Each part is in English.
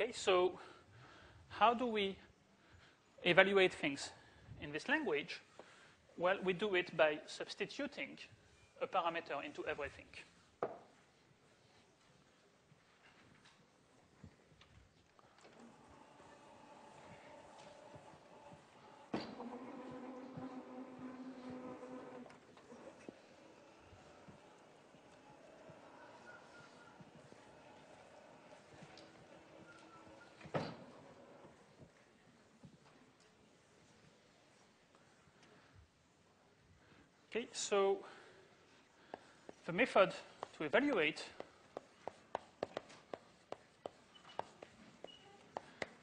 Okay, so how do we evaluate things in this language? Well, we do it by substituting a parameter into everything. Okay, so the method to evaluate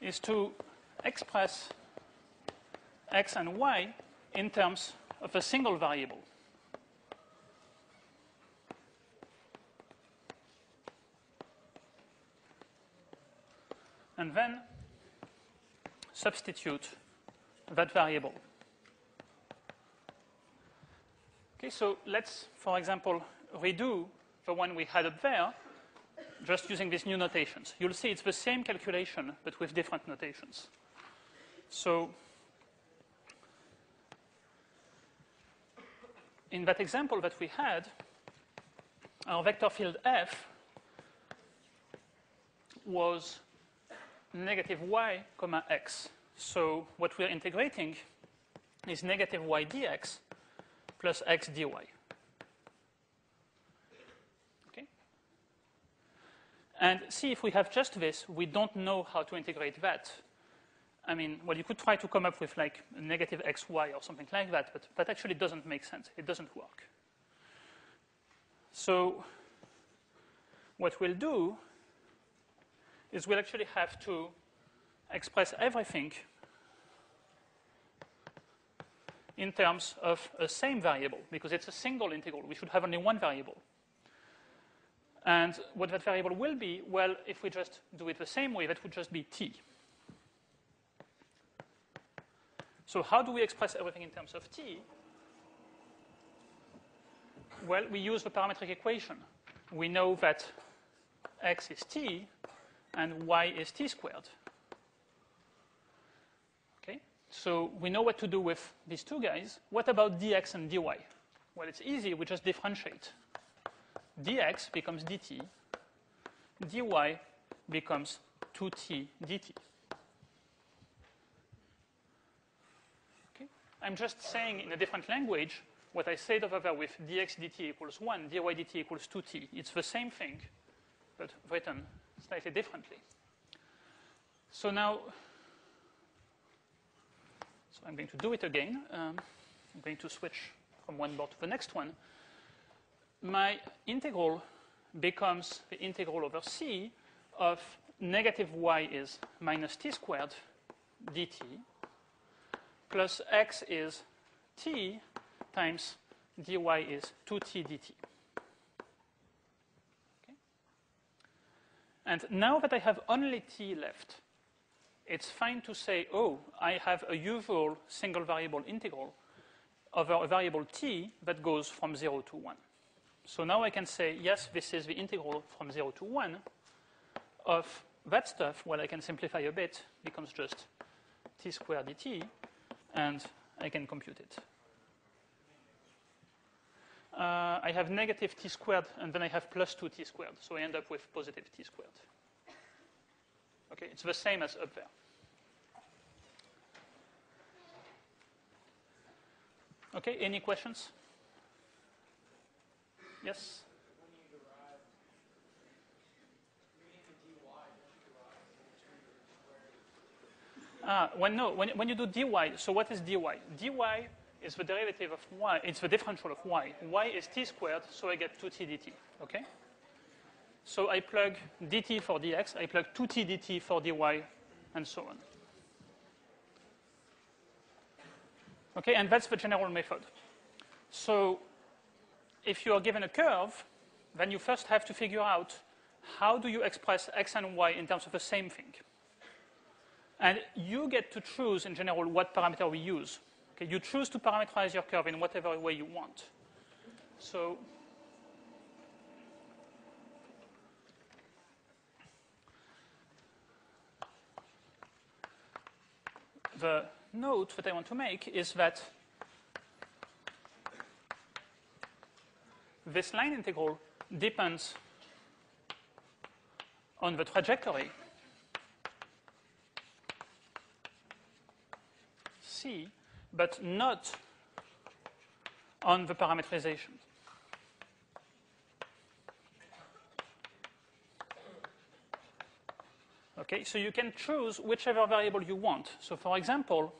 is to express x and y in terms of a single variable. And then substitute that variable. Okay, so let's, for example, redo the one we had up there, just using these new notations. You'll see it's the same calculation, but with different notations. So in that example that we had, our vector field f was negative y comma x. So what we're integrating is negative y dx plus x dy. Okay? And see if we have just this, we don't know how to integrate that. I mean, well, you could try to come up with like a negative xy or something like that, but that actually doesn't make sense. It doesn't work. So what we'll do is we'll actually have to express everything in terms of a same variable because it's a single integral. We should have only one variable. And what that variable will be, well, if we just do it the same way, that would just be t. So how do we express everything in terms of t? Well, we use the parametric equation. We know that x is t and y is t squared. So we know what to do with these two guys. What about dx and dy? Well, it's easy. We just differentiate. dx becomes dt. dy becomes 2t dt. Okay? I'm just saying in a different language what I said over there with dx dt equals 1, dy dt equals 2t. It's the same thing, but written slightly differently. So now I'm going to do it again. Um, I'm going to switch from one board to the next one. My integral becomes the integral over c of negative y is minus t squared dt plus x is t times dy is 2t dt. Okay. And now that I have only t left, it's fine to say, oh, I have a usual single variable integral over a variable t that goes from 0 to 1. So now I can say, yes, this is the integral from 0 to 1 of that stuff. Well, I can simplify a bit, becomes just t squared dt, and I can compute it. Uh, I have negative t squared, and then I have plus 2t squared. So I end up with positive t squared. Okay, it's the same as up there. Okay, any questions? Yes? Ah, when no, when, when you do dy, so what is dy? dy is the derivative of y, it's the differential of y. y is t squared, so I get 2t dt, okay? So I plug dt for dx, I plug 2t dt for dy, and so on. Okay, and that's the general method. So if you are given a curve, then you first have to figure out how do you express x and y in terms of the same thing. And you get to choose, in general, what parameter we use. Okay, you choose to parameterize your curve in whatever way you want. So the note that I want to make is that this line integral depends on the trajectory C, but not on the parameterization. Okay, so you can choose whichever variable you want. So for example,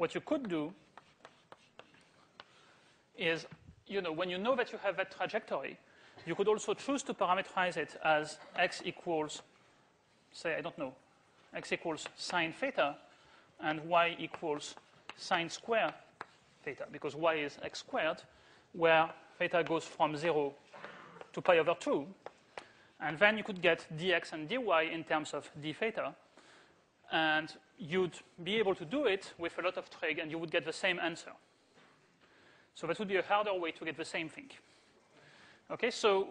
what you could do is, you know, when you know that you have that trajectory, you could also choose to parameterize it as x equals, say, I don't know, x equals sine theta and y equals sine square theta, because y is x squared, where theta goes from 0 to pi over 2. And then you could get dx and dy in terms of d theta. And you'd be able to do it with a lot of trig, and you would get the same answer. So that would be a harder way to get the same thing. Okay, so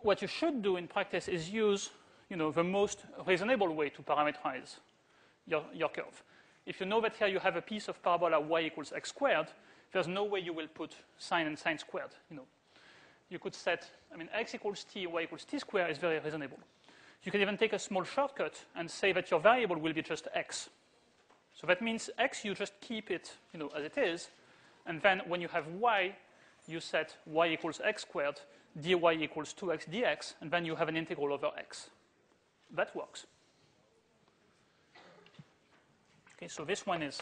what you should do in practice is use you know, the most reasonable way to parameterize your, your curve. If you know that here you have a piece of parabola y equals x squared, there's no way you will put sine and sine squared. You know, you could set, I mean, x equals t, y equals t squared is very reasonable. You can even take a small shortcut and say that your variable will be just x. So that means x, you just keep it, you know, as it is. And then when you have y, you set y equals x squared, dy equals 2x dx, and then you have an integral over x. That works. Okay, so this one is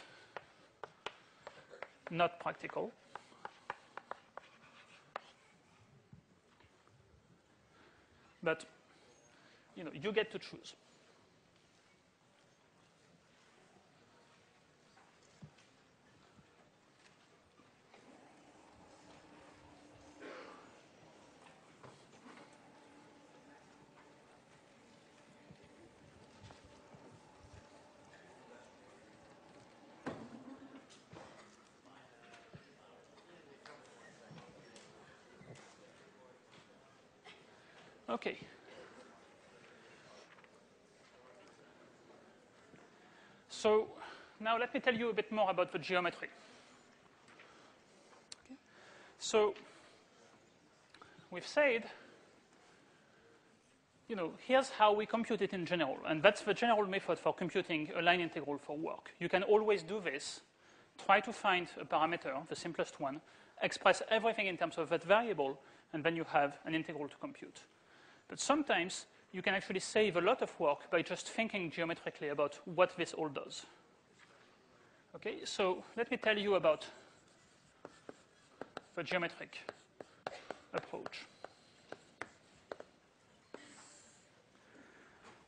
not practical. But you know, you get to choose. Okay. So now let me tell you a bit more about the geometry. Okay. So we've said, you know, here's how we compute it in general. And that's the general method for computing a line integral for work. You can always do this. Try to find a parameter, the simplest one, express everything in terms of that variable, and then you have an integral to compute. But sometimes you can actually save a lot of work by just thinking geometrically about what this all does. Okay, so let me tell you about the geometric approach.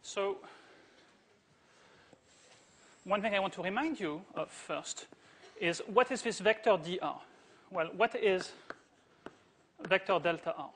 So one thing I want to remind you of first is what is this vector dr? Well, what is vector delta r?